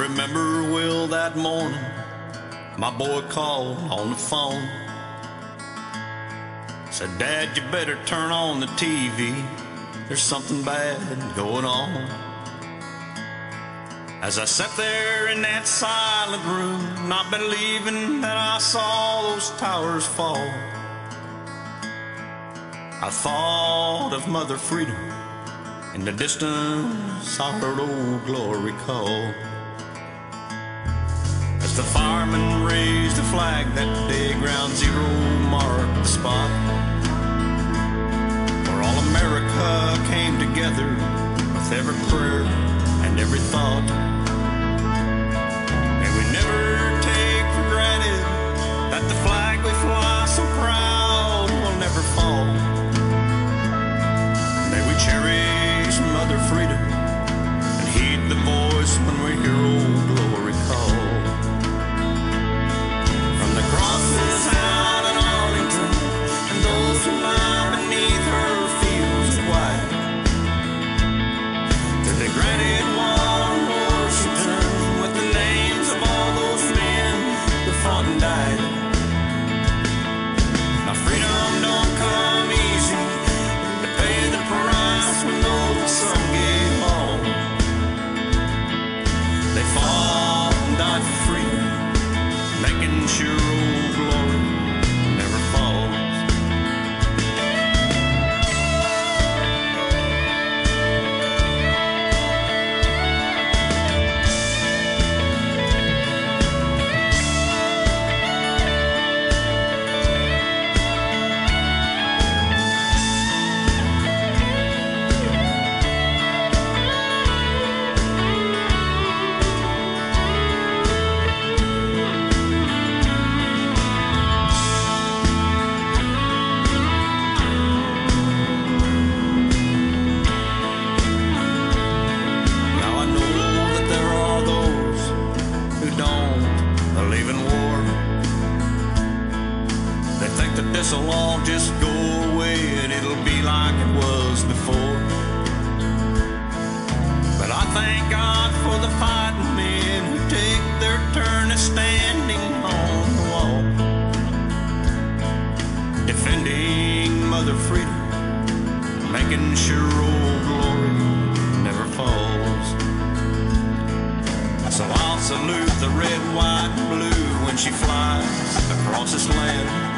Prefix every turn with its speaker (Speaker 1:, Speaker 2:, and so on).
Speaker 1: Remember well that morning, my boy called on the phone. Said, Dad, you better turn on the TV. There's something bad going on. As I sat there in that silent room, not believing that I saw those towers fall, I thought of Mother Freedom. In the distance, I heard old glory call. Firemen raised the flag that day, ground zero marked the spot. Where all America came together with every prayer sure old that this'll all just go away and it'll be like it was before. But I thank God for the fighting men who take their turn of standing on the wall, defending Mother Freedom, making sure old glory never falls. So I'll salute the red, white, and blue when she flies across this land.